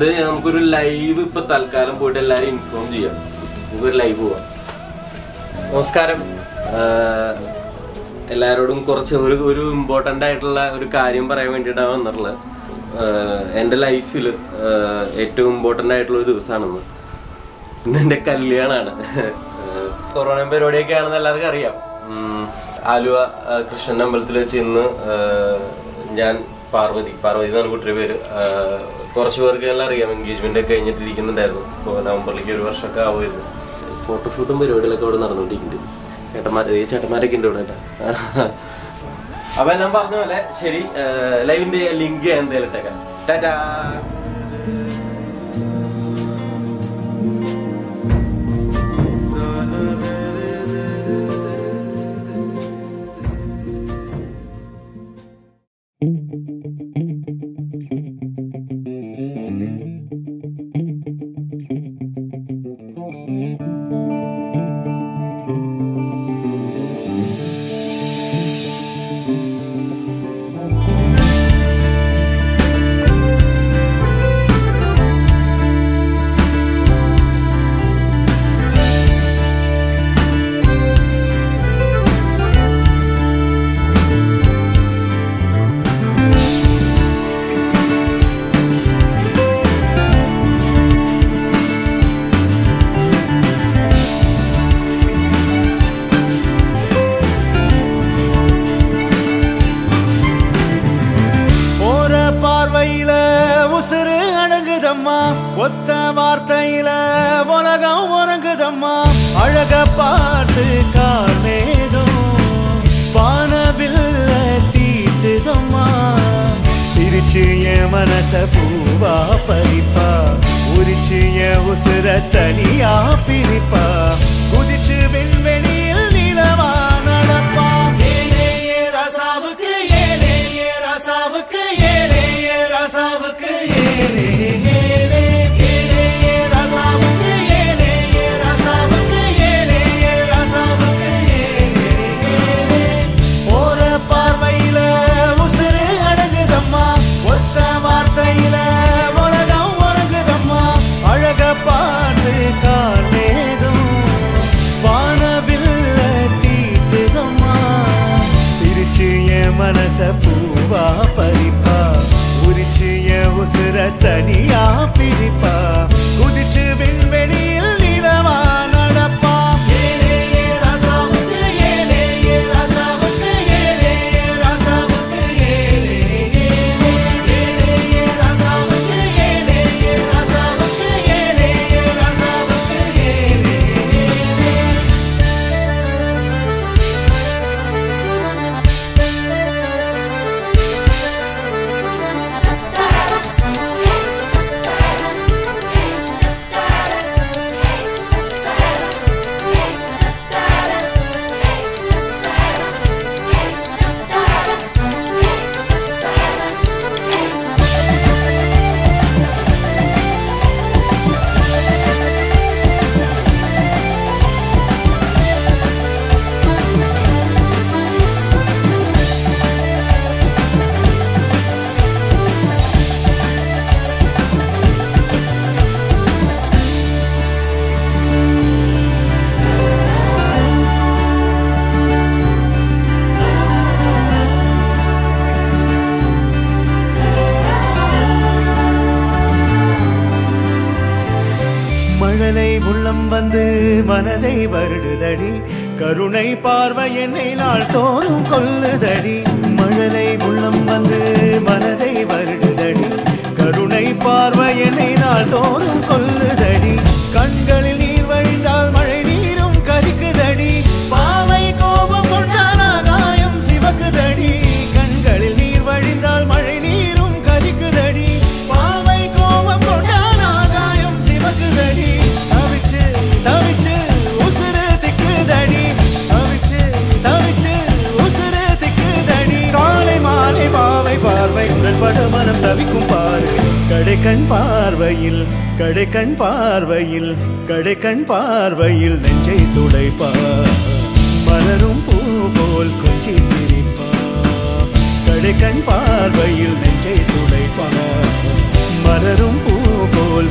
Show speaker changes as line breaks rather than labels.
ചെയ്യാ, നമുക്കൊരു ലൈവ് ഇപ്പൊ തൽക്കാലം പോയിട്ട് എല്ലാരും ഇൻഫോം ചെയ്യാം. നമുക്കൊരു ലൈവ് പോവാം. നമസ്കാരം. എല്ലാവരോടും കുറച്ച് ഒരു ഒരു ഇമ്പോർട്ടന്റ് ആയിട്ടുള്ള ഒരു കാര്യം പറയാൻ വേണ്ടിയിട്ടാണ് വന്നിട്ടുള്ളത്. എന്റെ ലൈഫിൽ ഏറ്റവും ഇമ്പോർട്ടന്റ് ആയിട്ടുള്ള ഒരു ദിവസമാണെന്ന്. ഇന്ന് എന്റെ കല്യാണമാണ് കൊറോണ പരിപാടിയൊക്കെ ആണെന്ന് എല്ലാവർക്കും അറിയാം. ആലുവ കൃഷ്ണൻ അമ്പലത്തിൽ വെച്ച് ഇന്ന് ഞാൻ പാർവതി പാർവതി എന്നാണ് കുട്ടിയുടെ പേര്. കുറച്ച് പേർക്ക് എല്ലാം അറിയാം. എൻഗേജ്മെന്റ് ഒക്കെ കഴിഞ്ഞിട്ടിരിക്കുന്നുണ്ടായിരുന്നു. ഇപ്പോൾ നവംബറിലേക്ക് ഒരു വർഷമൊക്കെ ആവുമായിരുന്നു. ഫോട്ടോഷൂട്ടും പരിപാടികളൊക്കെ ഇവിടെ നടന്നുകൊണ്ടിരിക്കുന്നുണ്ട്. ചേട്ടന്മാർ ഈ ചേട്ടന്മാരൊക്കെ ഉണ്ട് ഇവിടെ അപ്പം ഞാൻ പറഞ്ഞ പോലെ ശരി ലൈവിന്റെ ലിങ്ക് എന്തായാലും ഇട്ടേക്കാം. ടാറ്റാ!
உறங்குதம்மா ஒத்த வார்த்தையில உலகம் உறங்குதம்மா. அழக பார்த்து காணேதும் வானவில்ல தீட்டுதம்மா. சிரிச்சு என் மனச பூவா பறிப்பா. உரிச்சு என் உசுர தனியா பிரிப்பா. வந்து மனதை வருடுதடி கருணை பார்வை என்னை நாள் தோறும் கொள்ளுதடி மழலை உள்ளம் வந்து மனதை வருடுதடி கருணை பார்வை என்னை நாள் தோறும் கொள்ளு மனம் தவிக்கும் பாரு. கடைக்கண் பார்வையில் கடைக்கண் பார்வையில் கடைக்கண் பார்வையில் நெஞ்சை துடைப்பார். மலரும் பூ போல் கொஞ்சி சிரிப்பா கடைக்கண் பார்வையில் நெஞ்சை துடைப்பார். மலரும் பூ போல்